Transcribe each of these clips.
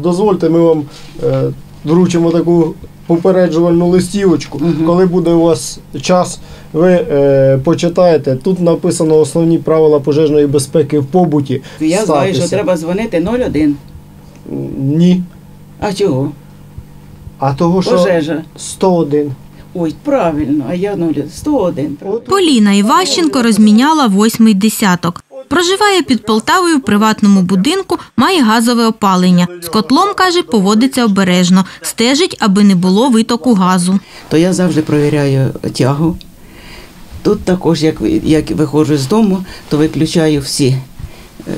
дозвольте, ми вам е, вручимо таку попереджувальну листівочку. Коли буде у вас час, ви е, почитаєте. Тут написано основні правила пожежної безпеки в побуті. Я знаю, що треба дзвонити 01. Ні. А чого? А того, що Пожежа. 101. Ой, правильно, а я 0. 101. правильно. Поліна Іващенко розміняла восьмий десяток. Проживає під Полтавою в приватному будинку, має газове опалення. З котлом, каже, поводиться обережно, стежить, аби не було витоку газу. То я завжди провіряю тягу. Тут також, як, як виходжу з дому, то виключаю всі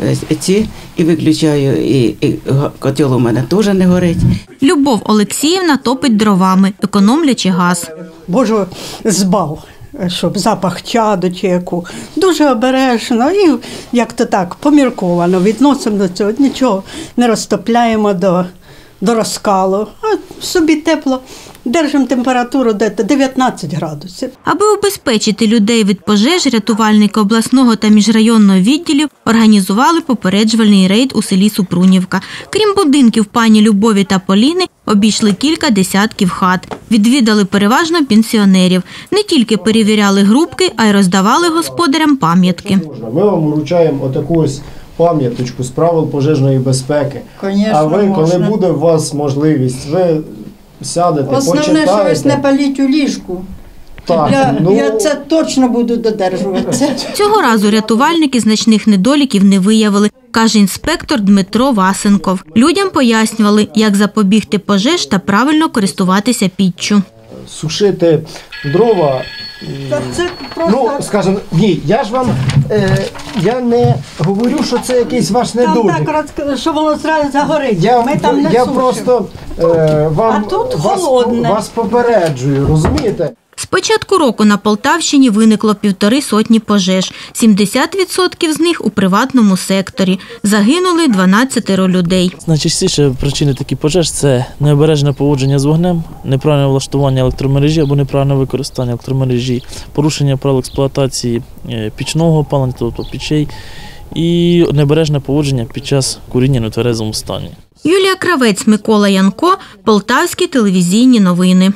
е, ці і виключаю, і, і котел у мене теж не горить. Любов Олексіївна топить дровами, економлячи газ. Боже, збав, щоб запах чаду чи яку. Дуже обережно і як то так, помірковано відносимо до цього. Нічого не розтопляємо до, до розкалу. А собі тепло. Держимо температуру де 19 градусів. Аби убезпечити людей від пожеж, рятувальники обласного та міжрайонного відділів організували попереджувальний рейд у селі Супрунівка. Крім будинків пані Любові та Поліни, обійшли кілька десятків хат. Відвідали переважно пенсіонерів. Не тільки перевіряли групки, а й роздавали господарям пам'ятки. Можна. Ми вам вручаємо отаку ось пам'яточку з правил пожежної безпеки. Конечно, а ви, коли можна. буде у вас можливість, ви сядете, Основне, що почитаєте. ось не паліть у ліжку. Так, Я, ну, я це точно буду додержуватися. Цього разу рятувальники значних недоліків не виявили, каже інспектор Дмитро Васенков. Людям пояснювали, як запобігти пожеж та правильно користуватися піччю. сушити дрова. Це Ну, просто скажімо, ні, я ж вам е, я не говорю, що це якийсь ваш там недолік. так, роз- що воно зразу загорить. Я, Ми там не я сушимо. просто е, вам А тут вас, холодне. вас попереджую, розумієте? Початку року на Полтавщині виникло півтори сотні пожеж. 70% з них у приватному секторі. Загинули 12 людей. Найчастіше причини таких пожеж це необережне поводження з вогнем, неправильне влаштування електромережі або неправильне використання електромережі, порушення правил експлуатації е, пічного опалення, тобто пічей, і необережне поводження під час куріння на тверезому стані. Юлія Кравець, Микола Янко, Полтавські телевізійні новини.